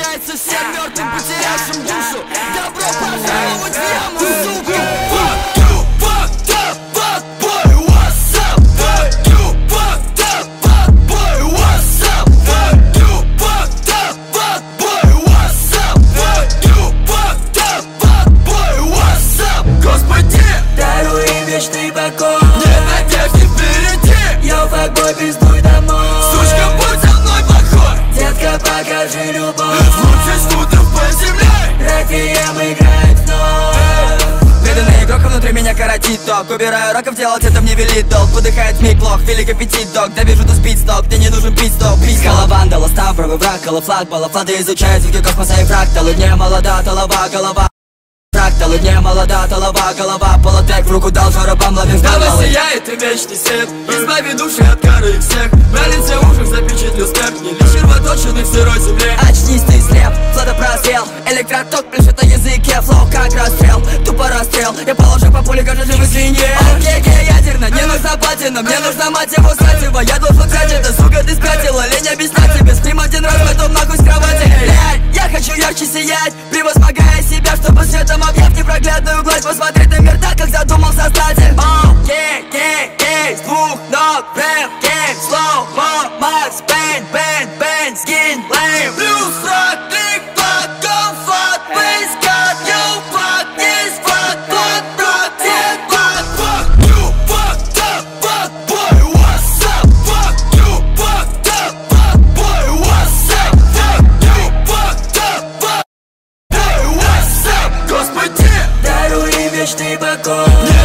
обращается всем мертвым, потерявшим душу Добро пожаловать в яму, сука! Fuck you, fucked up, fuck boy, what's up? Fuck you, fucked up, fuck boy, what's up? Fuck fuck what's up? Fuck you, fuck boy, what's up? Господи, Даруй вечный покой нет надежды впереди Йоу, факбой, пиздуй домой покажи любовь. Лучше студов по земле. Реквием играет вновь. Преданный игрок, внутри меня коротит ток. Убираю раков, делать это мне велит долг. Выдыхает миг плох, велик аппетит док Да вижу, ты спит сток, мне не нужен пит-стоп Писькала вандала, ставровый враг, флаг Балафлады изучают звуки космоса и фракталы. Не молода, толова, голова Фракталы, не молода, толова, голова Полотек в руку дал, жаробам ловим гаммалы сияет и вечный свет Избави души от кары их всех. На лице ушах запечатлю смерть Не лишь червоточины в сырой земле. Очнись, ты слеп, флота просел Электроток пляшет на языке Флоу как расстрел, тупо расстрел. Я положу по пуле, каждый живой свинье. Окей, ядерно, не нужна платина Мне нужна мать его сатива Я должен взять это, сука, ты спятила Лень объяснять тебе, Stay back on.